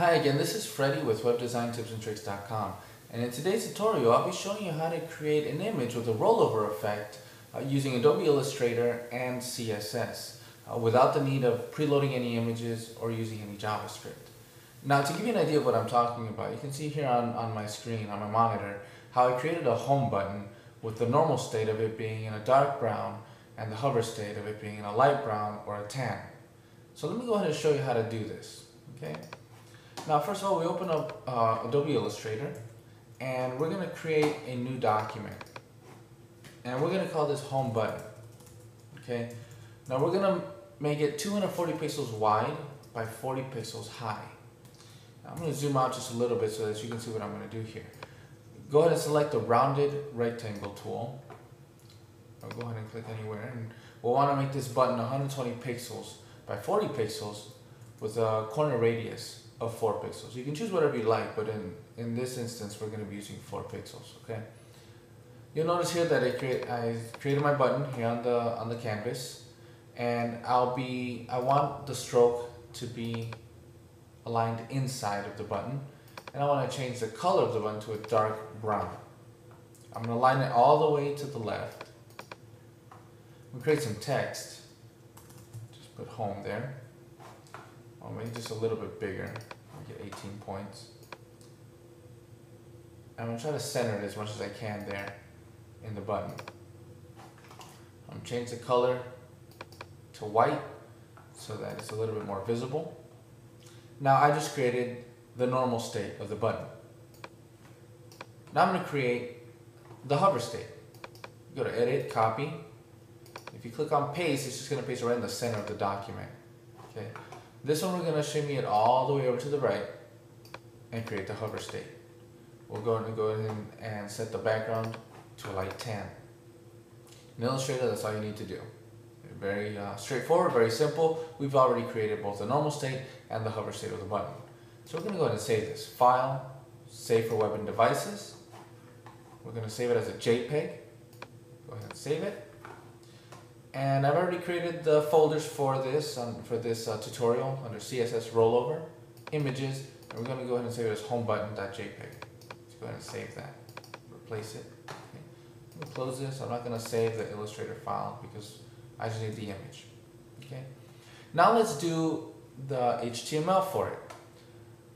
Hi again, this is Freddie with WebDesignTipsAndTricks.com and in today's tutorial I'll be showing you how to create an image with a rollover effect uh, using Adobe Illustrator and CSS uh, without the need of preloading any images or using any JavaScript. Now to give you an idea of what I'm talking about, you can see here on, on my screen, on my monitor, how I created a home button with the normal state of it being in a dark brown and the hover state of it being in a light brown or a tan. So let me go ahead and show you how to do this. Okay. Now first of all we open up uh, Adobe Illustrator and we're going to create a new document and we're going to call this home button. Okay. Now we're going to make it 240 pixels wide by 40 pixels high. I'm going to zoom out just a little bit so that you can see what I'm going to do here. Go ahead and select the rounded rectangle tool. I'll go ahead and click anywhere. And we'll want to make this button 120 pixels by 40 pixels with a corner radius of 4 pixels. You can choose whatever you like, but in, in this instance, we're going to be using 4 pixels. Okay. You'll notice here that I, create, I created my button here on the on the canvas, and I'll be I want the stroke to be aligned inside of the button and I want to change the color of the button to a dark brown. I'm going to line it all the way to the left. We create some text. Just put home there. Oh, or maybe just a little bit bigger. Make it 18 points. I'm going to try to center it as much as I can there in the button. I'm going to change the color to white so that it's a little bit more visible. Now I just created the normal state of the button. Now I'm going to create the hover state. Go to edit, copy. If you click on paste, it's just going to paste right in the center of the document. Okay. This one we're going to shimmy it all the way over to the right and create the hover state. We're going to go ahead and set the background to a light tan. In Illustrator, that's all you need to do. Very uh, straightforward, very simple. We've already created both the normal state and the hover state of the button. So we're going to go ahead and save this. File, save for web and devices. We're going to save it as a JPEG. Go ahead and save it. And I've already created the folders for this um, for this uh, tutorial under CSS rollover, images, and we're going to go ahead and save it as homebutton.jpg. Let's go ahead and save that. Replace it. Okay. close this. I'm not going to save the Illustrator file because I just need the image. Okay. Now let's do the HTML for it.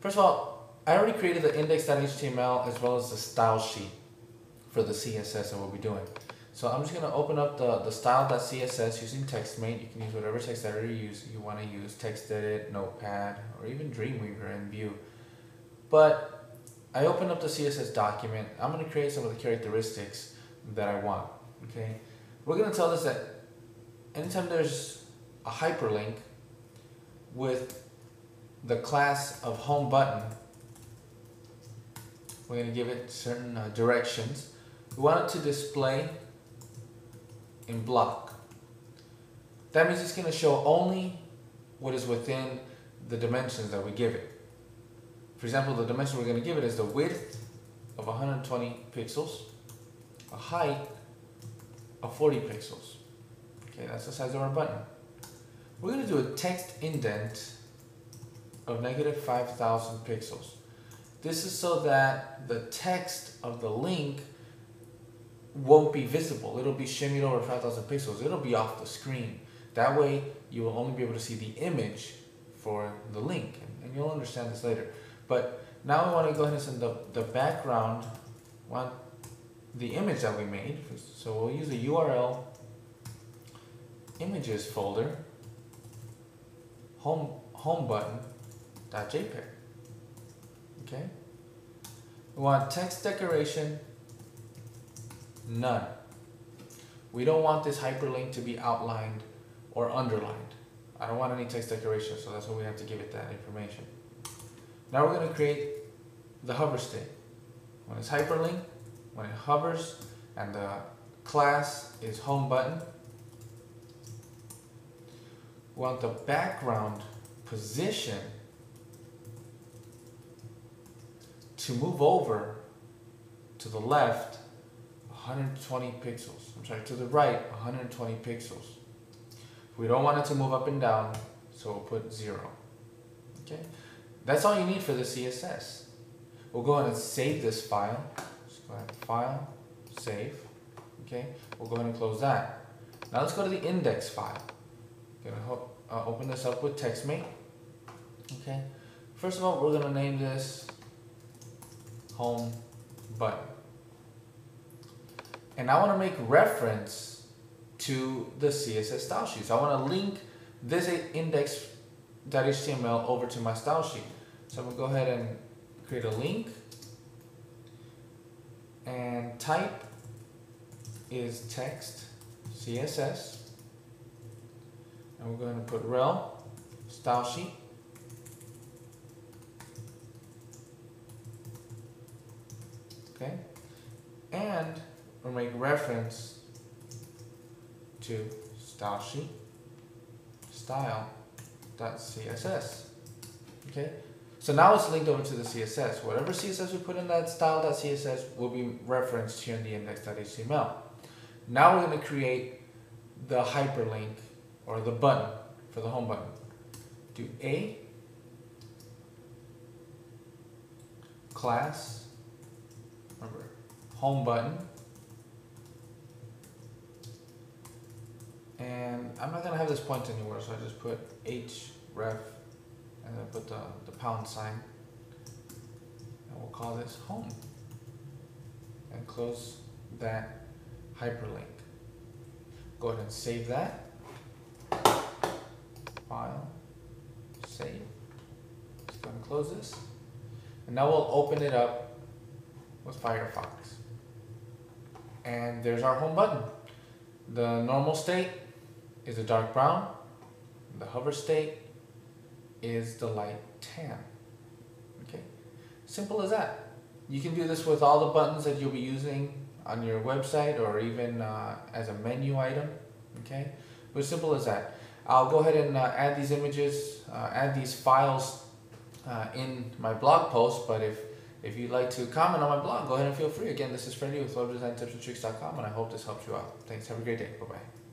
First of all, I already created the index.html as well as the style sheet for the CSS and what we're doing. So I'm just going to open up the, the style.css using TextMate. You can use whatever text editor you, use, you want to use, TextEdit, Notepad, or even Dreamweaver and Vue. But I open up the CSS document. I'm going to create some of the characteristics that I want. Okay, We're going to tell this that anytime there's a hyperlink with the class of home button, we're to give it certain uh, directions. We want it to display in block. That means it's going to show only what is within the dimensions that we give it. For example, the dimension we're going to give it is the width of 120 pixels, a height of 40 pixels. Okay, that's the size of our button. We're going to do a text indent of negative 5,000 pixels. This is so that the text of the link won't be visible. It'll be shimmied over 5,000 pixels. It'll be off the screen. That way you will only be able to see the image for the link. And you'll understand this later. But now we want to go ahead and send the, the background, want the image that we made. So we'll use the URL images folder, home, home button, .jpg. Okay? We want text decoration, none. We don't want this hyperlink to be outlined or underlined. I don't want any text decoration, so that's why we have to give it that information. Now we're going to create the hover state. When it's hyperlink, when it hovers, and the class is home button, we want the background position to move over to the left 120 pixels. I'm sorry, to the right 120 pixels. We don't want it to move up and down, so we'll put zero. Okay. That's all you need for the CSS. We'll go ahead and save this file. Just go ahead, file, save. Okay, we'll go ahead and close that. Now let's go to the index file. Gonna uh, open this up with TextMate. Okay, first of all, we're gonna name this home button. And I wanna make reference to the CSS style sheet. So I wanna link this index.html over to my style sheet. So I'm gonna go ahead and create a link and type is text CSS and we're going to put rel style sheet okay and we'll make reference to style sheet style.css okay so now it's linked over to the CSS. Whatever CSS we put in that style.css will be referenced here in the index.html. Now we're going to create the hyperlink or the button for the home button. Do a class, remember, home button, and I'm not going to have this point anywhere, so I just put href and then put the, the pound sign and we'll call this home and close that hyperlink. Go ahead and save that. File, save. Just go and close this. And now we'll open it up with Firefox. And there's our home button. The normal state is a dark brown. The hover state is the light tan. Okay, simple as that. You can do this with all the buttons that you'll be using on your website or even uh, as a menu item. Okay, but simple as that. I'll go ahead and uh, add these images, uh, add these files uh, in my blog post. But if if you'd like to comment on my blog, go ahead and feel free. Again, this is Freddie with WebDesignTipsAndTricks.com, and I hope this helps you out. Thanks. Have a great day. Bye bye.